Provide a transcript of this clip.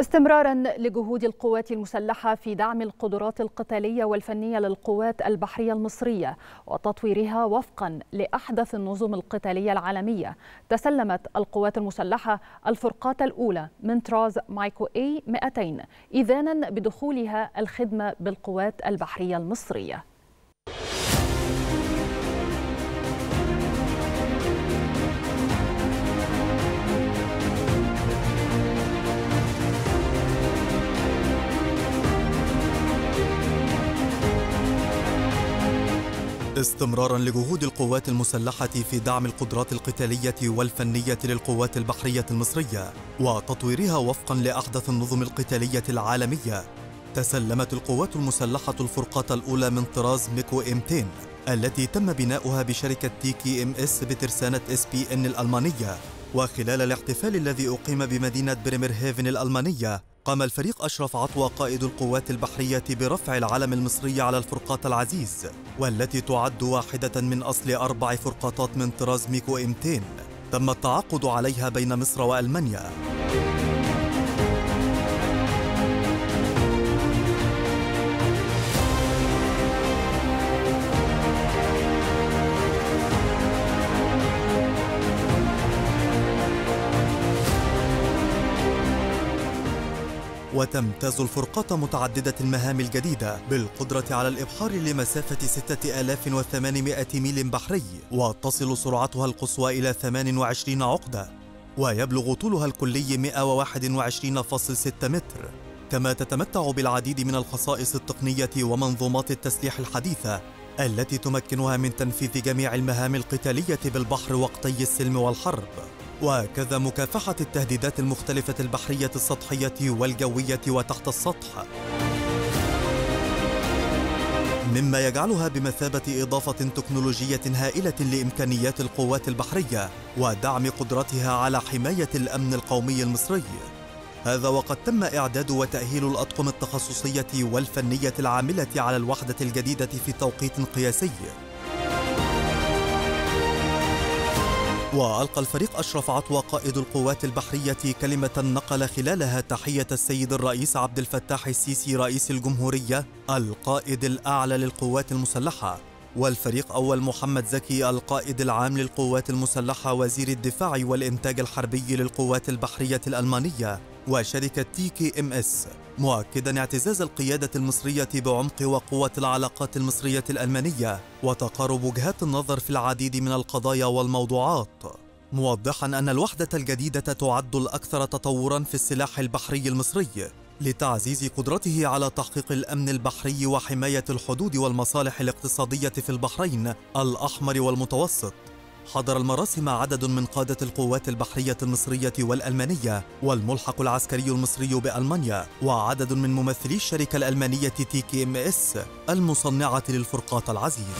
استمرارا لجهود القوات المسلحة في دعم القدرات القتالية والفنية للقوات البحرية المصرية وتطويرها وفقا لأحدث النظم القتالية العالمية. تسلمت القوات المسلحة الفرقات الأولى من طراز مايكو إي 200 إذانا بدخولها الخدمة بالقوات البحرية المصرية. استمرارا لجهود القوات المسلحة في دعم القدرات القتالية والفنية للقوات البحرية المصرية وتطويرها وفقا لأحدث النظم القتالية العالمية تسلمت القوات المسلحة الفرقاطة الأولى من طراز ميكو إم 200 التي تم بناؤها بشركة تي كي إم إس بترسانة إس بي إن الألمانية وخلال الاحتفال الذي أقيم بمدينة بريمير هيفن الألمانية قام الفريق أشرف عطوة قائد القوات البحرية برفع العلم المصري على الفرقاطة العزيز والتي تعد واحدة من أصل أربع فرقاطات من طراز ميكو 200 تم التعاقد عليها بين مصر وألمانيا. وتمتاز الفرقة متعددة المهام الجديدة بالقدرة على الإبحار لمسافة 6800 ميل بحري وتصل سرعتها القصوى إلى 28 عقدة ويبلغ طولها الكلي 121.6 متر. كما تتمتع بالعديد من الخصائص التقنية ومنظومات التسليح الحديثة التي تمكنها من تنفيذ جميع المهام القتالية بالبحر وقتي السلم والحرب. وكذا مكافحة التهديدات المختلفة البحرية السطحية والجوية وتحت السطح. مما يجعلها بمثابة إضافة تكنولوجية هائلة لإمكانيات القوات البحرية ودعم قدرتها على حماية الأمن القومي المصري. هذا وقد تم إعداد وتأهيل الأطقم التخصصية والفنية العاملة على الوحدة الجديدة في توقيت قياسي. وألقى الفريق أشرف عطوة قائد القوات البحرية كلمة نقل خلالها تحية السيد الرئيس عبد الفتاح السيسي رئيس الجمهورية القائد الأعلى للقوات المسلحة. والفريق أول محمد زكي القائد العام للقوات المسلحة وزير الدفاع والإنتاج الحربي للقوات البحرية الألمانية وشركة تيكي ام اس مؤكدا اعتزاز القيادة المصرية بعمق وقوة العلاقات المصرية الألمانية وتقارب وجهات النظر في العديد من القضايا والموضوعات موضحا أن الوحدة الجديدة تعد الأكثر تطورا في السلاح البحري المصري لتعزيز قدرته على تحقيق الأمن البحري وحماية الحدود والمصالح الاقتصادية في البحرين الأحمر والمتوسط. حضر المراسم عدد من قادة القوات البحرية المصرية والألمانية والملحق العسكري المصري بألمانيا وعدد من ممثلي الشركة الألمانية تي كي إم إس المصنعة للفرقاطة العزيز.